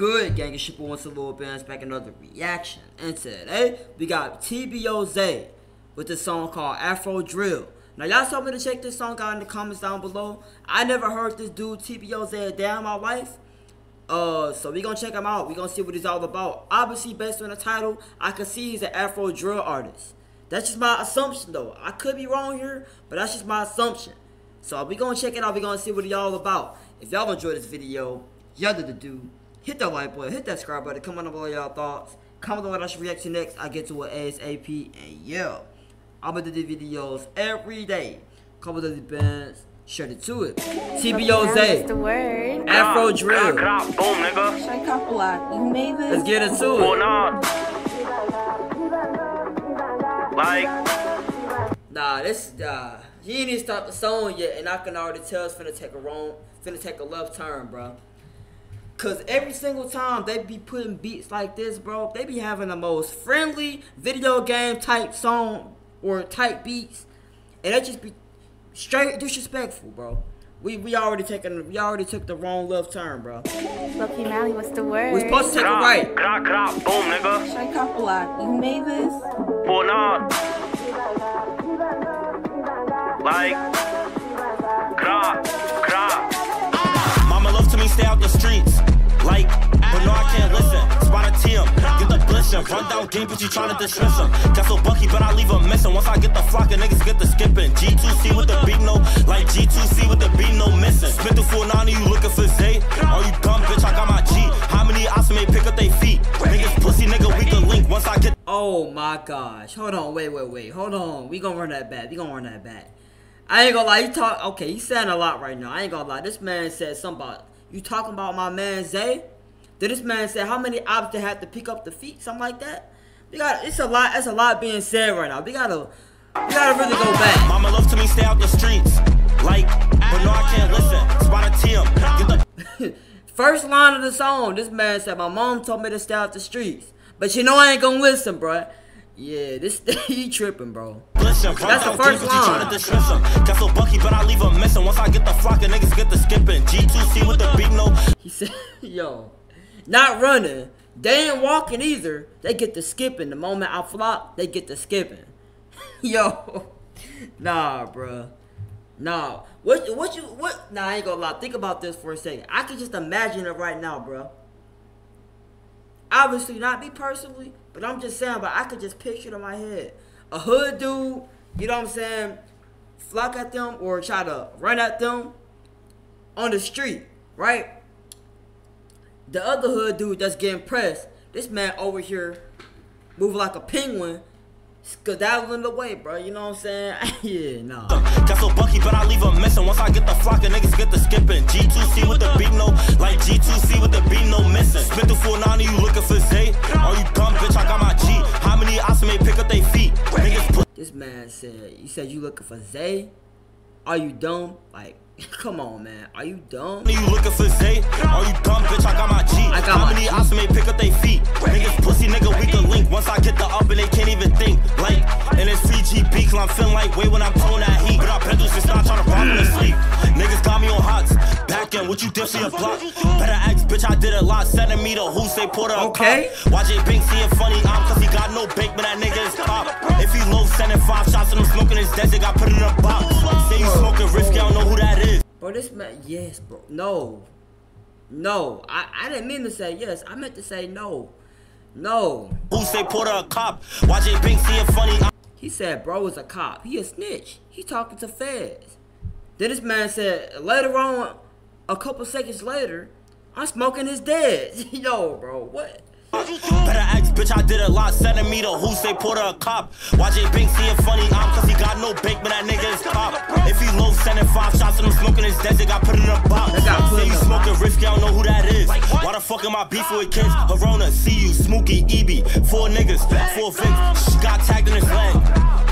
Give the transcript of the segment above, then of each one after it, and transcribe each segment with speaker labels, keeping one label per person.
Speaker 1: Good, gang? It's your boy, a Lil Benz back another reaction. And today, we got TBO Zay with the song called Afro Drill. Now, y'all told me to check this song out in the comments down below. I never heard this dude TBO Zay a day in my life. Uh, so we gonna check him out. We gonna see what he's all about. Obviously, based on the title, I can see he's an Afro drill artist. That's just my assumption, though. I could be wrong here, but that's just my assumption. So we gonna check it out. We gonna see what he all about. If y'all enjoyed this video, y'all the do. Hit that like button, hit that subscribe button. Comment on all y'all thoughts. Comment on what I should react to next. I get to it ASAP. And yeah, I'm gonna do the videos every day. Couple of the bands. Shut it to it. TBO Zay.
Speaker 2: the word.
Speaker 1: Afro drill.
Speaker 3: Boom, nigga.
Speaker 2: Shy Coppola, you made this?
Speaker 1: Let's get into
Speaker 3: Or
Speaker 1: it.
Speaker 3: not. Like,
Speaker 1: Nah, this uh, he ain't even start the song yet, and I can already tell it's finna take a wrong, finna take a left turn, bro. Cause every single time they be putting beats like this, bro, they be having the most friendly video game type song or type beats, and they just be straight disrespectful, bro. We we already taken we already took the wrong left turn, bro.
Speaker 2: Lucky Mally, what's the word?
Speaker 1: We supposed to take a
Speaker 3: crop,
Speaker 1: right.
Speaker 3: crop, crop, boom, nigga.
Speaker 2: Shy Coppola, you made this?
Speaker 3: Or not. Like, crop, crop.
Speaker 4: Mama love to me, stay out the streets. Like, but no, I can't listen. Spot a team, get the blissing. Run down game, but you tryna dismiss him. Got so bucky, but I leave him missing. Once I get the flock, and niggas get the skipping. G2C with the beat, no. Like G2C with the beat, no missing. Spent the full 90, you looking for Zay? Are you dumb, bitch? I got my G. How many awesome may pick up they feet? Niggas pussy, nigga, we can link. Once I get
Speaker 1: Oh my gosh. Hold on, wait, wait, wait. Hold on. We gonna run that back. We gonna run that back. I ain't gonna lie, you talk okay, he's saying a lot right now. I ain't gonna lie. This man said something about you talking about my man Zay? Did this man say how many ops they had to pick up the feet? Something like that? We got it's a lot it's a lot being said right now. We gotta we gotta really go back.
Speaker 4: Mama love to me, stay out the streets. Like, but no, I can't listen. Spot a the
Speaker 1: First line of the song, this man said, My mom told me to stay out the streets. But you know I ain't gonna listen, bruh. Yeah, this he tripping, bro.
Speaker 4: Listen,
Speaker 1: That's the first line.
Speaker 4: tryna dismiss him. Got so bucky, but I leave him missing. Once I get the flock, and niggas get the skipping. G2C with the beat, no.
Speaker 1: He said, yo, not running. They ain't walking either. They get the skipping. The moment I flop, they get the skipping. yo, nah, bruh. Nah. What, what you, what? Nah, I ain't gonna lie. Think about this for a second. I can just imagine it right now, bruh. Obviously, not me personally, but I'm just saying, but I could just picture it in my head. A hood dude, you know what I'm saying, flock at them or try to run at them on the street, right? The other hood dude that's getting pressed, this man over here moving like a penguin, skedaddling away, bro. You know what I'm saying? yeah, nah.
Speaker 4: Got so bucky, but I leave him missing. Once I get the flock, and niggas get the skipping. G2C with the beat, no. Like G2C with the beat, no missing. The full 90, you looking for Zay? Are you dumb, bitch? I got my G. How many awesome pick up they feet? Niggas put
Speaker 1: This man said, you said you looking for Zay? Are you dumb? Like, come on, man. Are you dumb?
Speaker 4: Are you looking for Zay? Eh? Are you dumb, bitch? I got my G.
Speaker 1: I got
Speaker 4: How many awesome may pick up they feet? Niggas pussy, nigga, we can link. Once I get the up and they can't even think. Like, and it's free GP, cause I'm feeling like way when I'm pulling that heat. But I bet this is not trying to rob me to sleep. Niggas got me on hots. Back in, what you did for your block? Better ask, bitch, I did a lot. Sending me to who say Porter a
Speaker 1: Okay.
Speaker 4: cop. YJ Banks seeing funny, I'm cause he got no bake, but that nigga is pop. If he low, sending five shots and I'm smoking his desert, got put in a box. Say you smoking risky, I don't know who that is.
Speaker 1: Bro, this man, yes, bro. No. No. I, I didn't mean to say yes. I meant to say no. No.
Speaker 4: Who say Porter a cop? YJ Banks seeing funny, I'm
Speaker 1: He said, bro is a cop. He a snitch. He talking to feds. Then this man said, later on, a couple seconds later, I'm smoking his dead. Yo, bro, what?
Speaker 4: Better ask, bitch, I did a lot. To who say Porter a cop. YJ Banks seeing funny, I'm cause he got no bake, but that nigga is cop. If he low, sending five shots and I'm smoking his desert, got put in a box.
Speaker 1: They got put
Speaker 4: Say you smoking risky, I don't know who that is. Why the fuck am I beefing with kids? Harona, see you, Smokey, EB, four niggas, four Vince. Got tagged in his leg.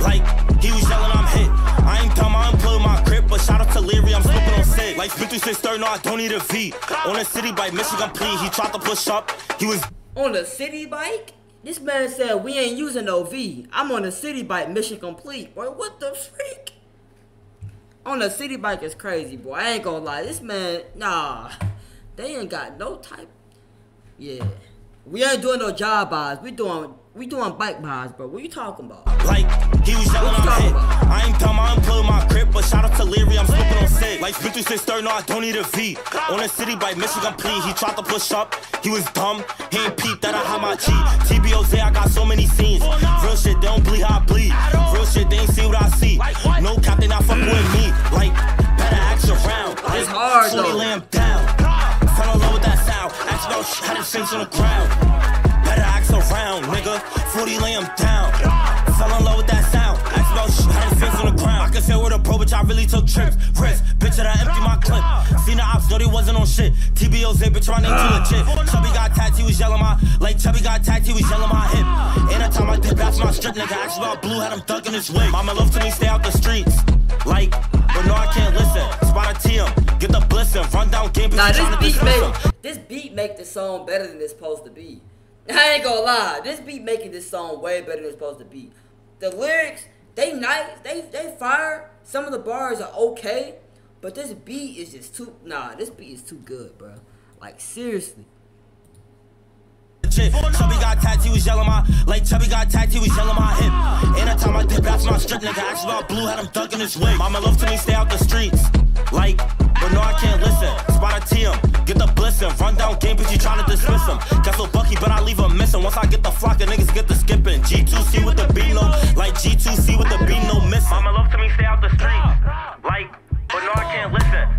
Speaker 4: Like, he was yelling, I'm hit. I ain't dumb, I pulling my crib, but shout out to Leary, I'm slipping on set. Like, spit through six third, no, I don't need a V. On a city bike, Michigan plea, he tried to push up. He was
Speaker 1: On the city bike? This man said, we ain't using no V. I'm on a city bike, mission complete. Boy, what the freak? On a city bike is crazy, boy. I ain't gonna lie. This man, nah. They ain't got no type. Yeah. We ain't doing no job buys. We doing we doing bike buys, bro. What you talking about?
Speaker 4: Like, he was yelling, I'm hit. I ain't dumb, I unplug my grip, but shout out to Leary, I'm slipping on sick. Through six thirty, no, I don't need a V. On the city bike, Michigan please. he tried to push up, he was dumb, he ain't peeped that I had my G. TBO Zay, I got so many scenes. Real shit, they don't bleed how I bleed. Real shit, they ain't see what I see. No cap, they not fucking with me. Like, better act around. Like,
Speaker 1: It's hard, though.
Speaker 4: him down. Fell in love with that sound. Ask about shit, had sinks on the ground. Around, nigga. 40 lay him down. Fell in love with that sound. Ask about shit, had him sinks on the ground. I can say with a pro, but I really took trips. Chris, bitch, that I empty my clip. Seen the ops, thought he wasn't on shit. TBO Zay, bitch, my name too legit. Chubby got he was yelling my. Like Chubby got he was yelling my hip. Anytime I dip, that's my strip, nigga. Ask about blue, had him ducking his wig. Mama love to me, stay out the streets. Like, but no, I can't listen. Spot a TM, get the blissing. Run down game, bitch,
Speaker 1: Nah, this beat make this beat make the song better than it's supposed to be. I ain't gonna lie, this beat making this song way better than it's supposed to be. The lyrics, they nice, they they fire. Some of the bars are okay, but this beat is just too. Nah, this beat is too good, bro. Like seriously.
Speaker 4: Shit. Chubby got was yelling my like Chubby got was yelling my hip. Anytime I dip, that's my strip, nigga. Ask about blue, had him ducking his wig. Mama love to me, stay out the streets. Like, but no, I can't listen. Spot a TM, get the blissing. Run down game, but you tryna dismiss him. Got so bucky, but I leave him missing. Once I get the flock, the niggas get the skipping. G2C with the B no, like G2C with the B no missing.
Speaker 3: Mama love to me, stay out the streets. Like, but no, I can't listen.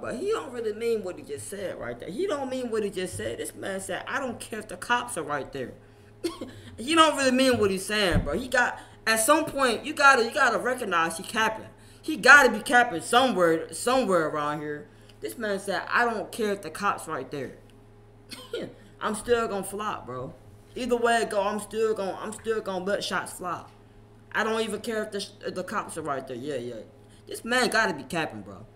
Speaker 3: But
Speaker 1: he don't really mean what he just said right there. He don't mean what he just said. This man said, "I don't care if the cops are right there." he don't really mean what he's saying, bro. He got at some point you gotta you gotta recognize he capping. He gotta be capping somewhere somewhere around here. This man said, "I don't care if the cops right there." I'm still gonna flop, bro. Either way it go, I'm still gonna I'm still gonna let shots flop. I don't even care if the if the cops are right there. Yeah, yeah. This man gotta be capping, bro.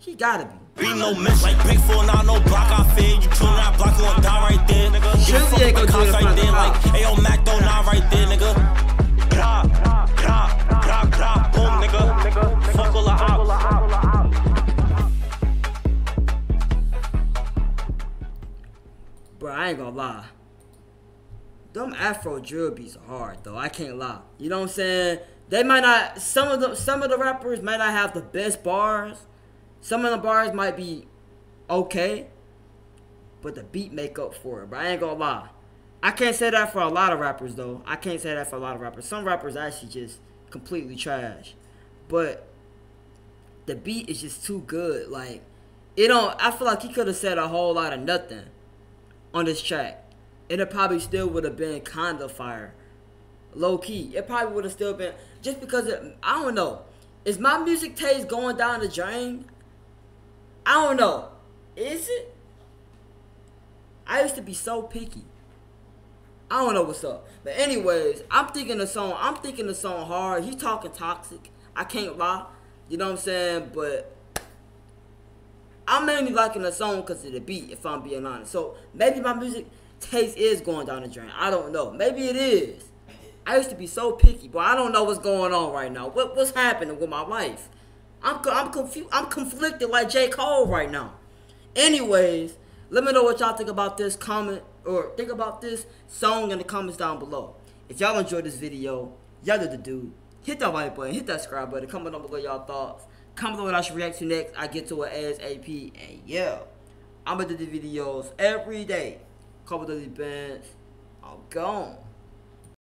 Speaker 1: He gotta be.
Speaker 4: Beam, no miss. Like Big 4, not no block, I fade. You tune not block, you gon' die right there, nigga. Give a
Speaker 1: Sure,
Speaker 4: fuck
Speaker 1: yeah,
Speaker 4: if
Speaker 1: go
Speaker 4: the cops right
Speaker 1: front
Speaker 4: there.
Speaker 1: the
Speaker 4: Like,
Speaker 1: cops.
Speaker 4: Ayo, Mac, don't die right there, nigga. Grah, grah, grah, grah. Boom, nigga. Fuck all the ops.
Speaker 1: Bro, I ain't gonna lie. Them Afro drill beats are hard though. I can't lie. You know what I'm saying? They might not. Some of the some of the rappers might not have the best bars. Some of the bars might be okay, but the beat make up for it. But I ain't gonna lie. I can't say that for a lot of rappers though. I can't say that for a lot of rappers. Some rappers actually just completely trash. But the beat is just too good. Like it don't. I feel like he could have said a whole lot of nothing on this track. And it probably still would have been kind of fire. Low key. It probably would have still been just because it, I don't know. Is my music taste going down the drain? I don't know. Is it? I used to be so picky. I don't know what's up. But anyways, I'm thinking the song I'm thinking the song hard. He talking toxic. I can't lie. You know what I'm saying? But I'm mainly liking the song because of the beat, if I'm being honest. So maybe my music taste is going down the drain. I don't know. Maybe it is. I used to be so picky, but I don't know what's going on right now. What what's happening with my life? I'm I'm confused. I'm conflicted like J Cole right now. Anyways, let me know what y'all think about this comment or think about this song in the comments down below. If y'all enjoyed this video, y'all know the dude. Hit that like button, hit that subscribe button, comment down below y'all thoughts. Comment below what I should react to next. I get to it ASAP. And yeah, I'm gonna do the videos every day. Couple of these bands. I'm gone.